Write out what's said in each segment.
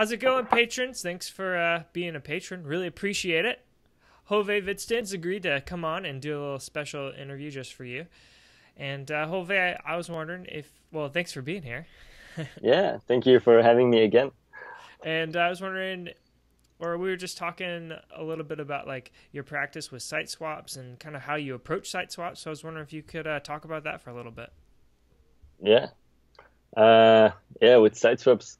How's it going, patrons? Thanks for uh, being a patron. Really appreciate it. Haavard Vidstens agreed to come on and do a little special interview just for you. And uh, Haavard, I, I was wondering if, well, thanks for being here. yeah, thank you for having me again. And I was wondering, or we were just talking a little bit about like your practice with site swaps and kind of how you approach site swaps. So I was wondering if you could uh, talk about that for a little bit. Yeah, uh, yeah, with site swaps,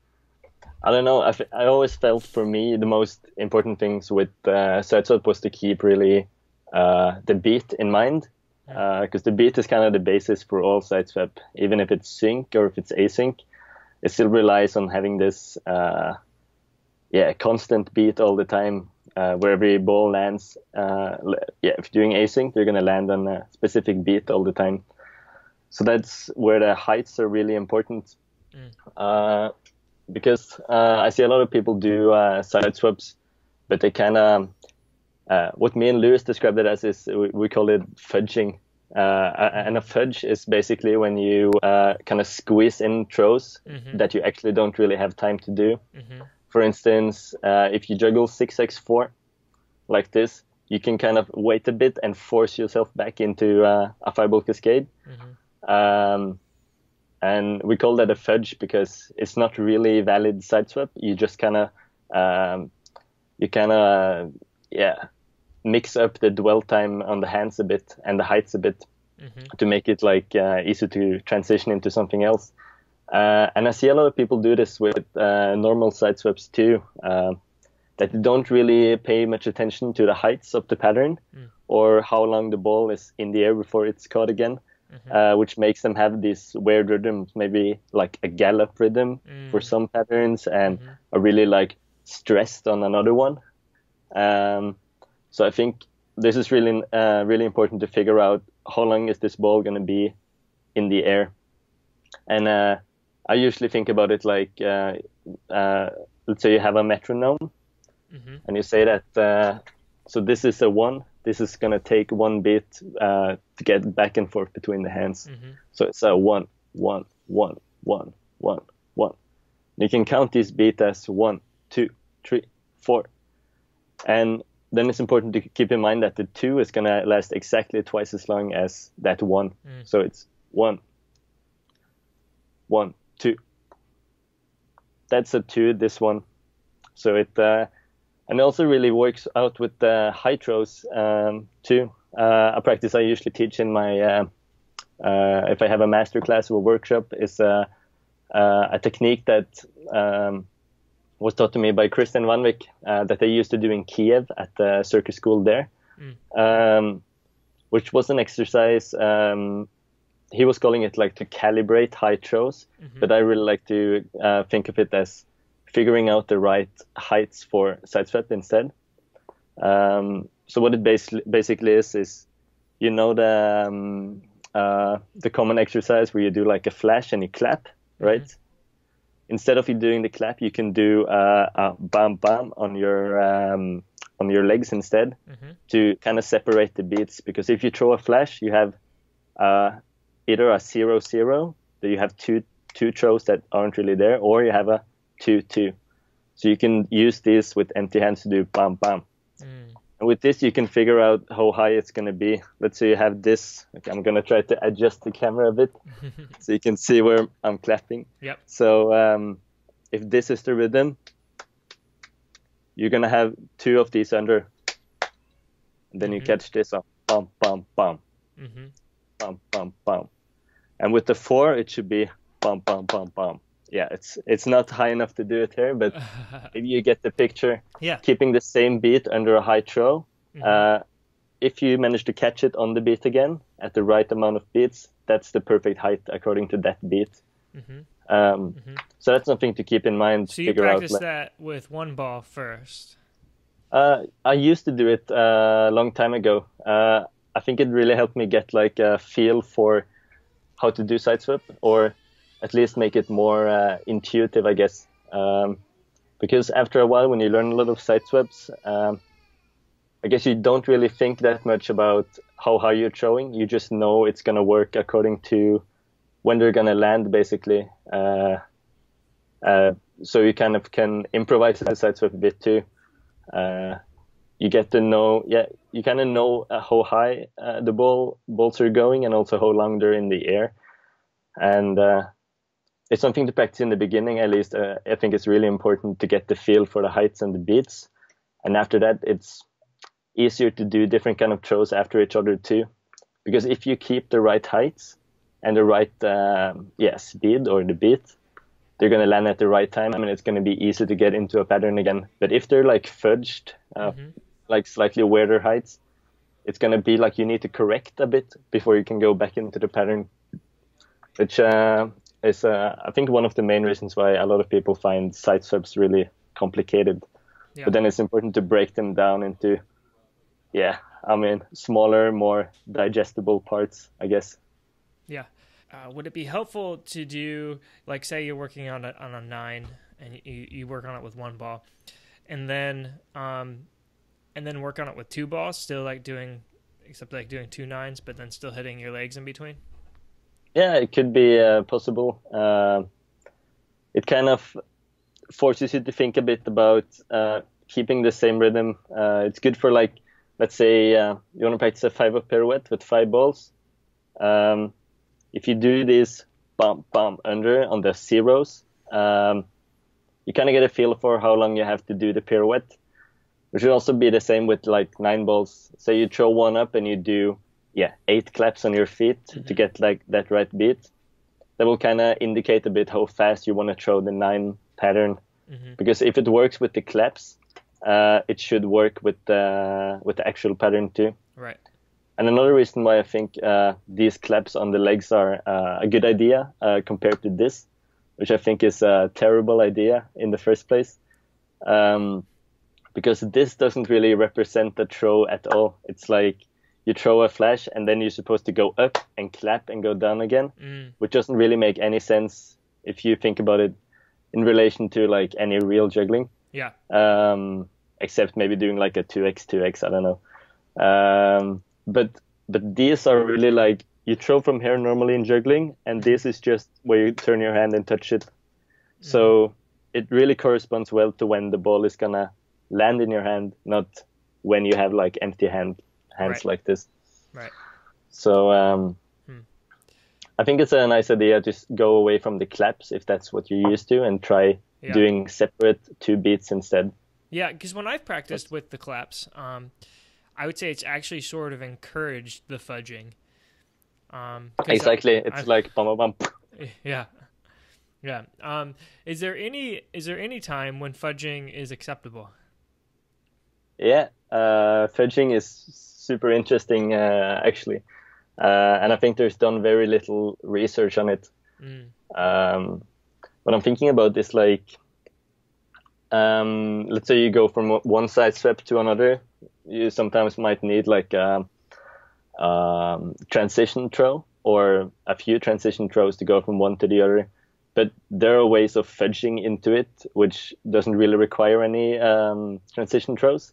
I don't know. I, f- I always felt for me the most important things with uh, swap was to keep really uh, the beat in mind, because uh, the beat is kind of the basis for all site swap. Even if it's sync or if it's async, it still relies on having this, uh, yeah, constant beat all the time. Uh, where every ball lands, uh, yeah, if you're doing async, you're gonna land on a specific beat all the time. So that's where the heights are really important. Mm. Because uh, I see a lot of people do uh, site swaps, but they kind of uh, what me and Lewis described it as is we, we call it fudging. Uh, and a fudge is basically when you uh, kind of squeeze in throws mm-hmm. that you actually don't really have time to do. Mm-hmm. For instance, uh, if you juggle 6x4 like this, you can kind of wait a bit and force yourself back into a five ball cascade. Mm-hmm. Um, and we call that a fudge because it's not really valid site swap. You just kind of um, you kind of yeah mix up the dwell time on the hands a bit and the heights a bit mm-hmm. to make it like uh, easy to transition into something else. Uh, and I see a lot of people do this with uh, normal side swaps too, uh, that don't really pay much attention to the heights of the pattern mm. or how long the ball is in the air before it's caught again mm-hmm. uh, which makes them have these weird rhythms, maybe like a gallop rhythm mm. for some patterns, and mm-hmm. are really like stressed on another one. Um, so I think this is really uh, really important to figure out how long is this ball going to be in the air, and uh, I usually think about it like uh, uh, let's say you have a metronome, mm-hmm. and you say that uh, so this is a one this is going to take one beat uh, to get back and forth between the hands. Mm-hmm. So it's a one, one, one, one, one, one. You can count these beat as one, two, three, four. And then it's important to keep in mind that the two is going to last exactly twice as long as that one. Mm. So it's one, one, two. That's a two, this one. So it uh, and it also really works out with the high throws um, too. Uh, a practice I usually teach in my uh, uh, if I have a master class or a workshop is uh, uh, a technique that um, was taught to me by Christian Vanvik uh, that they used to do in Kiev at the circus school there, mm. um, which was an exercise. Um, he was calling it like to calibrate high throws, mm-hmm. but I really like to think of it as figuring out the right heights for side instead. Um, so what it basically basically is is you know the um, uh, the common exercise where you do like a flash and you clap, mm-hmm. right? Mm-hmm. Instead of you doing the clap, you can do uh, a bam bam on your um, on your legs instead mm-hmm. to kind of separate the beats. Because if you throw a flash, you have uh, either a zero zero, that you have two two throws that aren't really there, or you have a two, two. So you can use this with empty hands to do bam, bam. Mm. And with this, you can figure out how high it's going to be. Let's say you have this. Okay, I'm going to try to adjust the camera a bit so you can see where I'm clapping. Yep. So um, if this is the rhythm, you're going to have two of these under. And then mm-hmm. you catch this up. Bam, bam, bam. Mm-hmm. Bam, bam, bam. And with the four, it should be bam, bam, bam, bam yeah, it's it's not high enough to do it here, but if you get the picture. Yeah. Keeping the same beat under a high throw. Mm-hmm. Uh, if you manage to catch it on the beat again at the right amount of beats, that's the perfect height according to that beat. Mm-hmm. Um, mm-hmm. So that's something to keep in mind. So you practice out, that with one ball first. Uh, I used to do it uh, a long time ago. Uh, I think it really helped me get like a feel for how to do site swap or at least make it more uh, intuitive, I guess. Um, because after a while, when you learn a lot of side swaps, um, I guess you don't really think that much about how high you're throwing. You just know it's going to work according to when they're going to land, basically. Uh, uh, so you kind of can improvise the site swap a bit too. Uh, you get to know, yeah, you kind of know uh, how high uh, the ball balls are going and also how long they're in the air, and uh, it's something to practice in the beginning. At least, uh, I think it's really important to get the feel for the heights and the beats, and after that, it's easier to do different kind of throws after each other too, because if you keep the right heights and the right um, yeah speed or the beat they're going to land at the right time. I mean, it's going to be easy to get into a pattern again. But if they're like fudged, uh, mm-hmm. like slightly weirder heights, it's going to be like you need to correct a bit before you can go back into the pattern, which uh, is, uh, I think, one of the main reasons why a lot of people find site swaps really complicated. Yeah. But then it's important to break them down into, yeah, I mean, smaller, more digestible parts, I guess. Yeah uh, would it be helpful to do like say you're working on a, on a nine and you, you work on it with one ball and then um and then work on it with two balls still like doing except like doing two nines but then still hitting your legs in between yeah it could be uh, possible uh, it kind of forces you to think a bit about uh, keeping the same rhythm uh, it's good for like let's say uh, you want to practice a five up pirouette with five balls um, if you do this bump bump under on the zeros, um, you kind of get a feel for how long you have to do the pirouette. Which should also be the same with like nine balls. Say you throw one up and you do yeah eight claps on your feet mm-hmm. to get like that right beat. That will kind of indicate a bit how fast you want to throw the nine pattern. Mm-hmm. Because if it works with the claps, uh, it should work with the with the actual pattern too. Right. And another reason why I think uh, these claps on the legs are uh, a good idea uh, compared to this, which I think is a terrible idea in the first place, um, because this doesn't really represent the throw at all. It's like you throw a flash and then you're supposed to go up and clap and go down again, mm. which doesn't really make any sense if you think about it in relation to like any real juggling. Yeah. Um, except maybe doing like a 2x, 2x, I don't know. Um, but but these are really like you throw from here normally in juggling, and this is just where you turn your hand and touch it. Mm-hmm. So it really corresponds well to when the ball is gonna land in your hand, not when you have like empty hand hands right. like this. Right. So um, hmm. I think it's a nice idea to go away from the claps if that's what you're used to, and try yeah. doing separate two beats instead. Yeah, because when I've practiced with the claps, um, I would say it's actually sort of encouraged the fudging. Um, exactly, I, it's I, like bum bum. Yeah, yeah. Um, is there any is there any time when fudging is acceptable? Yeah, uh, fudging is super interesting uh, actually, uh, and I think there's done very little research on it. Mm. Um, what I'm thinking about is like, um, let's say you go from one side swap to another you sometimes might need like a, um, transition throw or a few transition throws to go from one to the other. But there are ways of fudging into it, which doesn't really require any um, transition throws.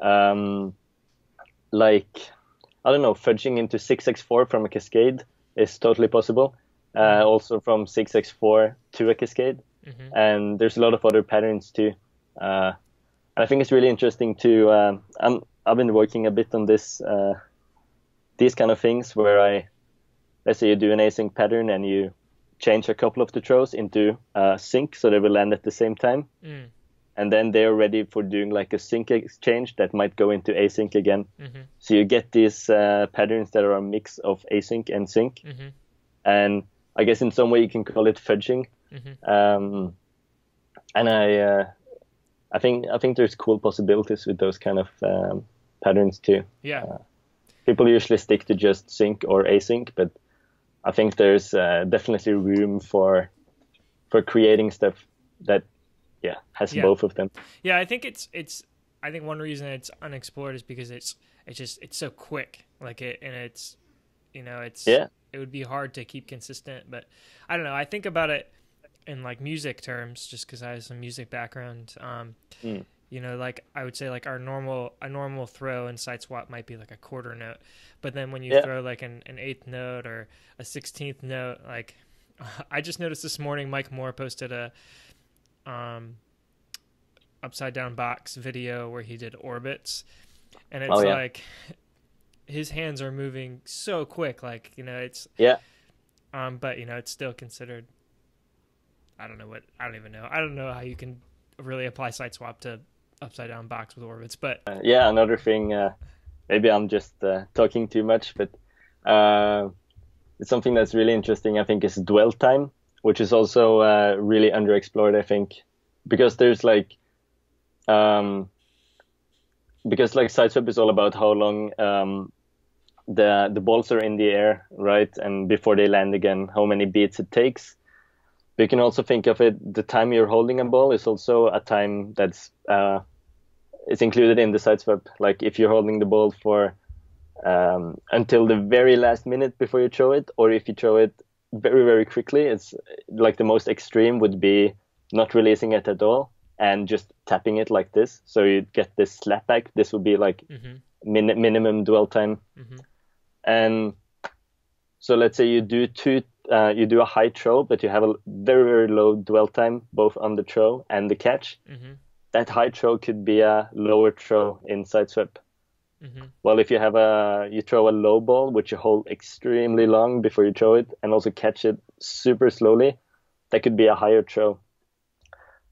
Um, like, I don't know, fudging into 6x4 from a cascade is totally possible. Uh, mm-hmm. also from 6x4 to a cascade. Mm-hmm. And there's a lot of other patterns too. Uh, I think it's really interesting to. Um, I'm, I've been working a bit on this, uh, these kind of things where I, let's say you do an async pattern and you change a couple of the throws into uh, sync so they will land at the same time. Mm. And then they're ready for doing like a sync exchange that might go into async again. Mm-hmm. So you get these uh, patterns that are a mix of async and sync. Mm-hmm. And I guess in some way you can call it fudging. Mm-hmm. Um, and I, uh, I think I think there's cool possibilities with those kind of um, patterns too. Yeah. Uh, people usually stick to just sync or async, but I think there's uh, definitely room for for creating stuff that yeah has yeah. both of them. Yeah, I think it's it's I think one reason it's unexplored is because it's it's just it's so quick like it and it's you know it's yeah it would be hard to keep consistent but I don't know I think about it in like music terms, just because I have some music background. Um, mm. You know, like I would say, like our normal a normal throw in site swap might be like a quarter note, but then when you yeah. throw like an, an eighth note or a sixteenth note, like I just noticed this morning, Mike Moore posted a um, upside down box video where he did orbits, and it's Oh, yeah. like his hands are moving so quick, like you know, it's Yeah. um, but you know, it's still considered. I don't know what I don't even know. I don't know how you can really apply site swap to upside down box with orbits, but Uh, yeah, another thing. Uh, maybe I'm just uh, talking too much, but uh, it's something that's really interesting. I think is dwell time, which is also uh, really underexplored. I think because there's like, um, because like siteswap is all about how long um, the the balls are in the air, right, and before they land again, how many beats it takes. But you can also think of it. The time you're holding a ball is also a time that's uh, it's included in the site swap. Like if you're holding the ball for um, until the very last minute before you throw it, or if you throw it very very quickly, it's like the most extreme would be not releasing it at all and just tapping it like this. So you get this slap back. This would be like hmm min- minimum dwell time. hmm And so let's say you do two, uh, you do a high throw, but you have a very very low dwell time both on the throw and the catch hmm that high throw could be a lower throw in site swap. hmm Well, if you have a you throw a low ball which you hold extremely long before you throw it, and also catch it super slowly, that could be a higher throw.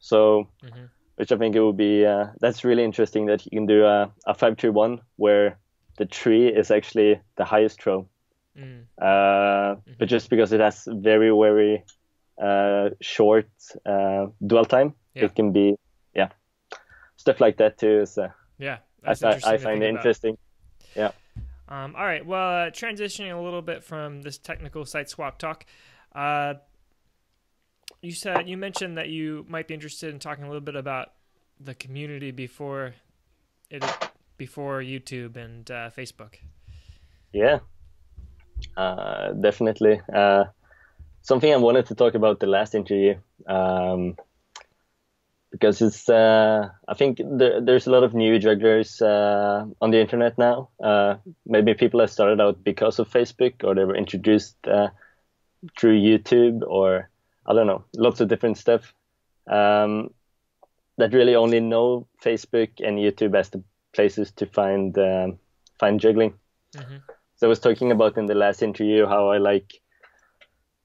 So, hmm which I think it would be uh, that's really interesting that you can do a a five three one where the tree is actually the highest throw, mm uh, but just because it has very very uh, short uh, dwell time, Yeah. it can be yeah stuff like that too. Uh, Yeah, that's interesting I find it about. interesting. Um, all right. Well, uh, transitioning a little bit from this technical site swap talk, uh, you said you mentioned that you might be interested in talking a little bit about the community before it before YouTube and uh, Facebook. Yeah, uh, definitely. Uh, something I wanted to talk about the last interview um, because it's. Uh, I think there, there's a lot of new jugglers uh, on the internet now. Uh, maybe people have started out because of Facebook or they were introduced uh, through YouTube or I don't know, lots of different stuff. Um, that really only know Facebook and YouTube as the places to find um, find juggling. hmm So I was talking about in the last interview how I like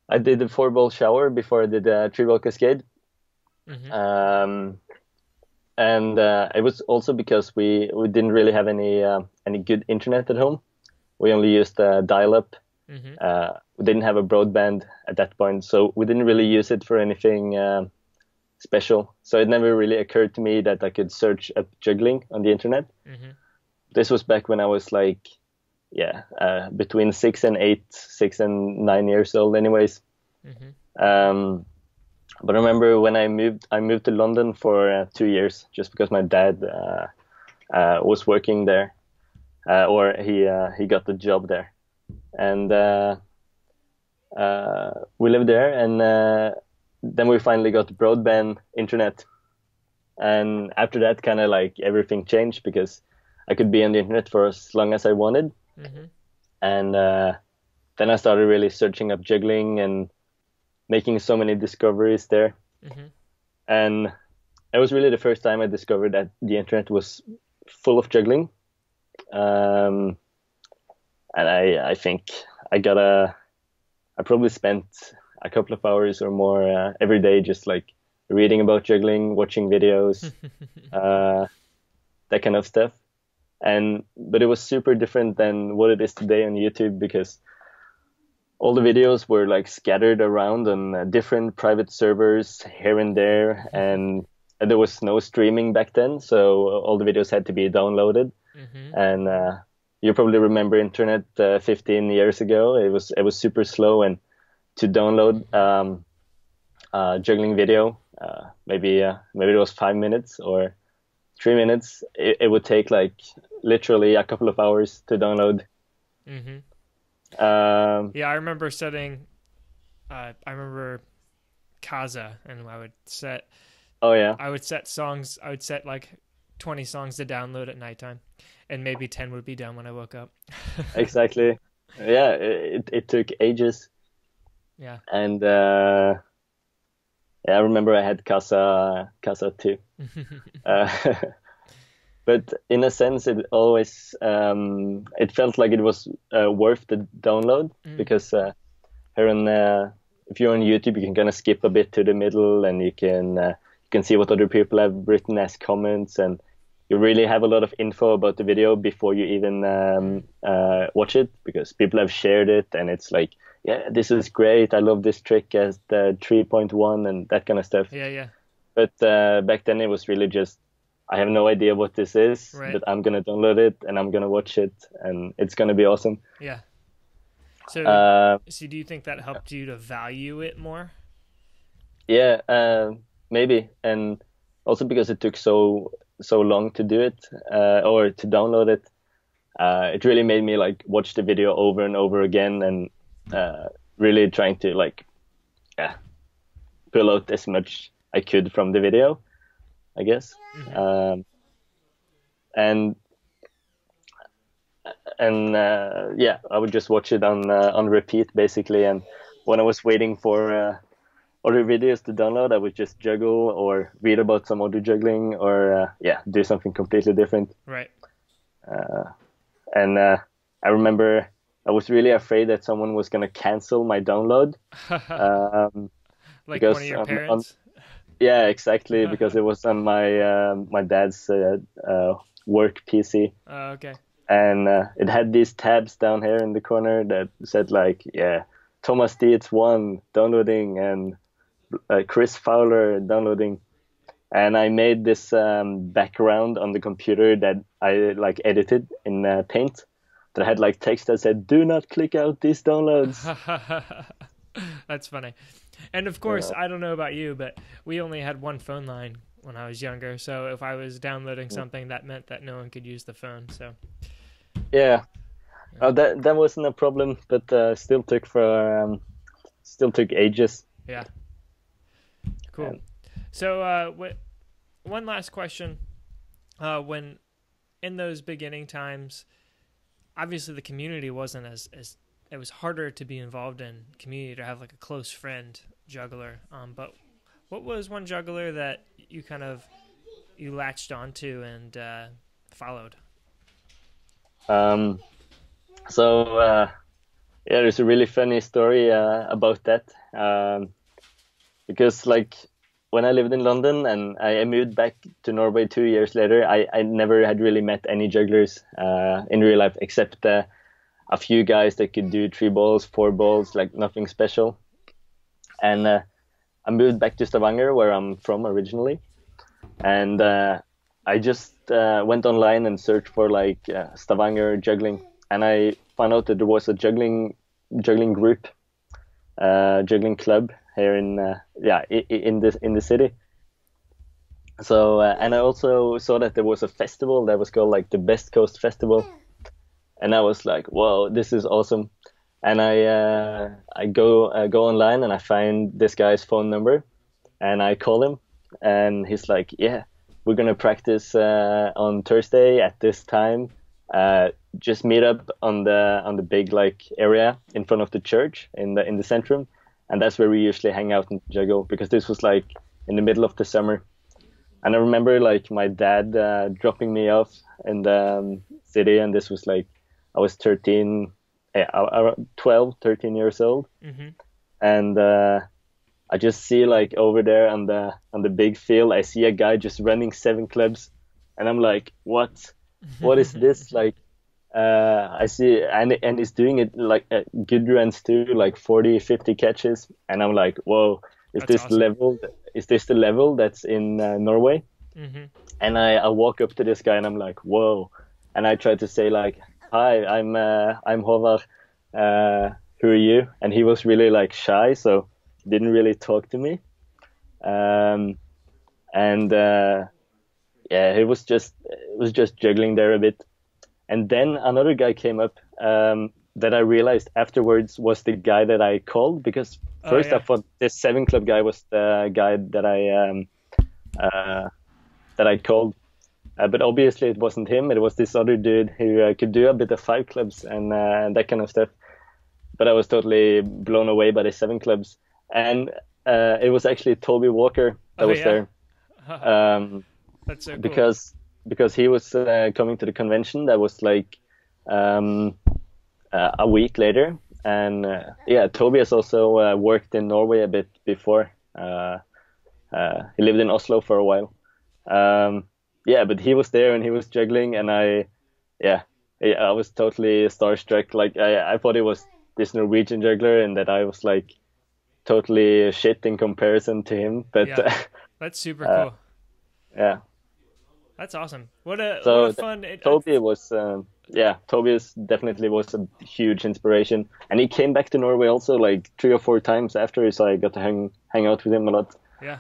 I did a four ball shower before I did a three ball cascade. Hmm Um, and uh, it was also because we, we didn't really have any uh, any good internet at home. We only used uh, dial up. hmm Uh, we didn't have a broadband at that point, so we didn't really use it for anything uh, special. So it never really occurred to me that I could search up juggling on the internet hmm this was back when I was like, yeah, uh, between six and eight, six and nine years old, anyways. hmm Um, but I remember when I moved, I moved to London for uh, two years just because my dad uh, uh, was working there, uh, or he uh, he got the job there, and uh, uh, we lived there, and uh, then we finally got broadband internet, and after that, kind of like everything changed because I could be on the internet for as long as I wanted. Hmm and uh, then I started really searching up juggling and making so many discoveries there. hmm And it was really the first time I discovered that the internet was full of juggling. Um, and I, I think I got a, I probably spent a couple of hours or more uh, every day just like reading about juggling, watching videos, uh, that kind of stuff. And but it was super different than what it is today on YouTube because all the videos were like scattered around on uh, different private servers here and there, and there was no streaming back then, so all the videos had to be downloaded. hmm And uh, you probably remember internet uh, 15 years ago; it was it was super slow, and to download um, uh, juggling video, uh, maybe uh, maybe it was five minutes or three minutes. It, it would take like literally a couple of hours to download. hmm Um, Yeah, I remember setting. Uh, I remember Kazaa, and I would set. oh yeah, I would set songs. I would set like twenty songs to download at nighttime, and maybe ten would be done when I woke up. exactly. Yeah, it it took ages. yeah. and uh, yeah, I remember I had Kazaa Kazaa too. uh, but in a sense, it always um, it felt like it was uh, worth the download Mm. because uh, here on uh, if you're on YouTube, you can kind of skip a bit to the middle and you can uh, you can see what other people have written as comments and you really have a lot of info about the video before you even um, uh, watch it because people have shared it and it's like yeah this is great I love this trick as the 3.1 and that kind of stuff Yeah, yeah. but uh, back then it was really just I have no idea what this is, Right. but I'm gonna download it and I'm gonna watch it and it's gonna be awesome. Yeah. So, Uh, so do you think that helped you to value it more? yeah, uh, maybe, and also because it took so so long to do it uh, or to download it, uh, it really made me like watch the video over and over again and uh, really trying to like yeah, pull out as much I could from the video, I guess. Um, and and uh, yeah, I would just watch it on uh, on repeat basically. And when I was waiting for uh, other videos to download, I would just juggle or read about some other juggling or uh, yeah, do something completely different. Right. And uh, I remember I was really afraid that someone was gonna cancel my download. Um, Like Because one of your on- on- parents? Yeah, exactly, because it was on my um my dad's uh, uh, work PC. Oh, okay. and uh, it had these tabs down here in the corner that said like yeah thomas dietz one downloading and uh, chris fowler downloading and i made this um, background on the computer that i like edited in uh, paint that had like text that said do not click out these downloads That's funny. And of course, I don't know about you, but we only had one phone line when I was younger. So if I was downloading something, that meant that no one could use the phone. So yeah. Oh, that that wasn't a problem but uh, still took for um, still took ages. Yeah, cool. Um, So uh, one last question: uh, When in those beginning times, obviously the community wasn't as as it was harder to be involved in community to have like a close friend juggler. Um, but what was one juggler that you kind of you latched onto and uh, followed? Um, so uh, yeah, there's a really funny story uh, about that um, because like when I lived in London and I moved back to Norway two years later, I, I never had really met any jugglers uh, in real life except uh, a few guys that could do three balls, four balls, like nothing special. And uh, I moved back to Stavanger, where I'm from originally, and uh, I just uh, went online and searched for like uh, Stavanger juggling, and I found out that there was a juggling juggling group, uh, juggling club here in uh, yeah in this in the city. So and I also saw that there was a festival that was called like the Best Coast Festival, and I was like, "Whoa, this is awesome!" And I uh, I go uh, go online and I find this guy's phone number, and I call him, and he's like, "Yeah, we're gonna practice uh, on Thursday at this time. Uh, just meet up on the on the big like area in front of the church in the in the centrum, and that's where we usually hang out and juggle because this was like in the middle of the summer." And I remember like my dad uh, dropping me off in the um, city, and this was like I was 13, eh, around 12, 13 years old, hmm and uh, I just see like over there on the on the big field, I see a guy just running seven clubs, and I'm like, what? What is this? like, uh, I see, and and he's doing it like uh, good runs too, like 40, 50 catches, and I'm like, whoa, is That's this awesome. level? Is this the level that's in uh, Norway? hmm and I, I walk up to this guy and I'm like, whoa, and I try to say like, hi, I'm uh, I'm Håvard, uh, who are you? And he was really like shy, so didn't really talk to me, um, and uh, yeah, he was just it was just juggling there a bit, and then another guy came up um, that I realized afterwards was the guy that I called because Oh, first yeah. I thought this seven club guy was the guy that I um, uh, that I called. Uh, but obviously it wasn't him. It was this other dude who uh, could do a bit of five clubs and uh, that kind of stuff. But I was totally blown away by the seven clubs. And uh, it was actually Toby Walker that Oh, was yeah? there. Um, That's so cool. because because he was uh, coming to the convention that was like um, uh, a week later and uh, yeah Toby has also uh, worked in Norway a bit before uh, uh, he lived in Oslo for a while um, yeah but he was there and he was juggling and I yeah I I was totally starstruck like I, I thought it was this Norwegian juggler and that I was like totally shit in comparison to him but Yeah. That's super Uh, cool. yeah That's awesome. What a So, what a fun. It, Toby was, um, yeah, Toby definitely was a huge inspiration, and he came back to Norway also like three or four times after, so I got to hang hang out with him a lot. yeah.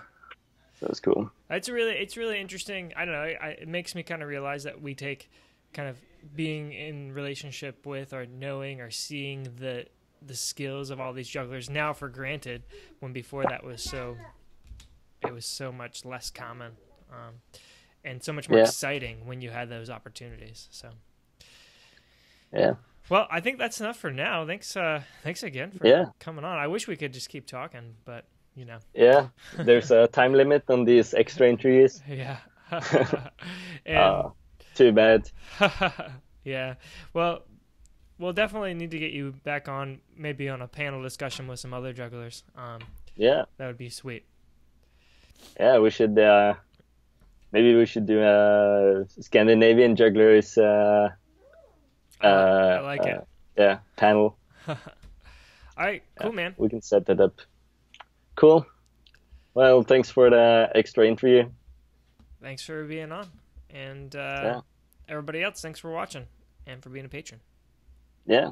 It was cool. It's really it's really interesting. I don't know. I, it makes me kind of realize that we take kind of being in relationship with or knowing or seeing the the skills of all these jugglers now for granted when before that was so it was so much less common um, and so much more Yeah. exciting when you had those opportunities so Yeah, well i think that's enough for now thanks uh thanks again for Yeah. coming on i wish we could just keep talking but you know yeah. There's a time limit on these extra interviews. yeah and Uh, too bad. yeah. Well, we'll definitely need to get you back on, maybe on a panel discussion with some other jugglers. Um, Yeah, that would be sweet. yeah. We should uh, maybe we should do a Scandinavian jugglers. Uh, I, uh, I like it. uh, yeah, panel. All right, cool, man. We can set that up. Cool. Well, thanks for the extra interview. Thanks for being on, and uh, Yeah. everybody else, thanks for watching and for being a patron. Yeah.